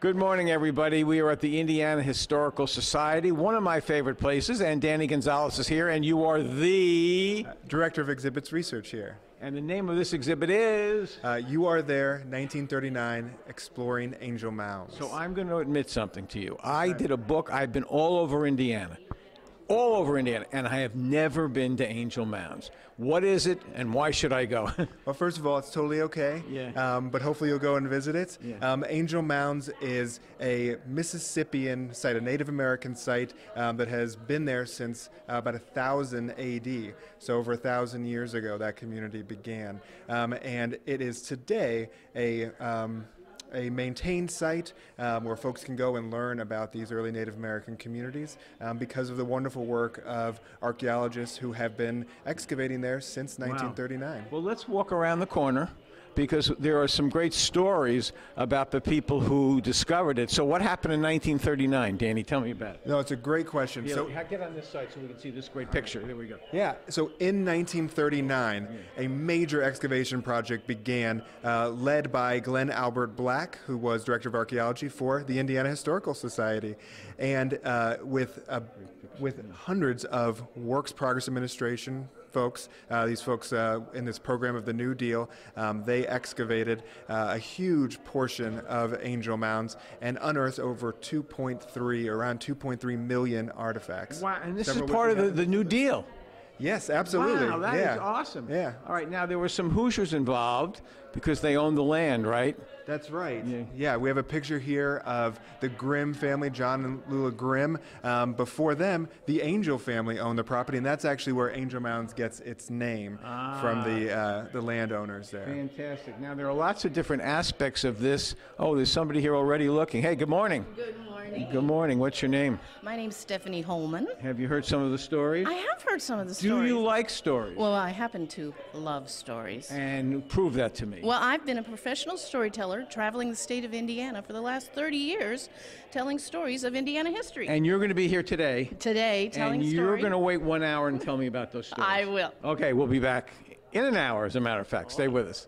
Good morning, everybody. We are at the Indiana Historical Society, one of my favorite places, and Danny Gonzalez is here, and you are the. Director of Exhibits Research here. And the name of this exhibit is. Uh, you are there, 1939, exploring Angel Mounds. So I'm going to admit something to you. I did a book, I've been all over Indiana. All over Indiana, and I have never been to Angel Mounds. What is it, and why should I go? Well, first of all, it's totally okay. Yeah. Um, but hopefully you'll go and visit it. Yeah. Um, Angel Mounds is a Mississippian site, a Native American site um, that has been there since uh, about 1000 AD. So over a thousand years ago, that community began, um, and it is today a um, a maintained site um, where folks can go and learn about these early Native American communities um, because of the wonderful work of archaeologists who have been excavating there since 1939. well, let's walk around the corner because there are some great stories about the people who discovered it. So, what happened in 1939? Danny, tell me about it. No, it's a great question. Yeah, so, get on this side so we can see this great picture. There we go. yeah, so in 1939, a major excavation project began, uh, led by Glenn Albert Black, who was director of archaeology for the Indiana Historical Society, and uh, with uh, with hundreds of Works Progress Administration folks. Uh, these folks uh, in this program of the New Deal, um, they excavated uh, a huge portion of Angel Mounds and unearthed over 2.3, around 2.3 million artifacts. Wow, and this Several is part of the, the New Deal. Yes, absolutely. Wow, that is yeah. awesome. Yeah. All right, now there were some Hoosiers involved because they owned the land, right? That's right. Yeah. Yeah. we have a picture here of the Grimm family, John and Lula Grimm. Um, before them, the Angel family owned the property, and that's actually where Angel Mounds gets its name from the uh, the landowners there. Fantastic. Now there are lots of different aspects of this. Oh, there's somebody here already looking. Hey, good morning. Good morning. Good morning. What's your name? My name's Stephanie Holman. Have you heard some of the stories? I have heard some of the Do stories. Do you like stories? Well, I happen to love stories. and prove that to me. Well, I've been a professional storyteller traveling the state of Indiana for the last 30 years telling stories of Indiana history. And you're going to be here today. Today, telling and you're going to wait one hour and tell me about those stories. I will. Okay, we'll be back in an hour, as a matter of fact. Stay with us.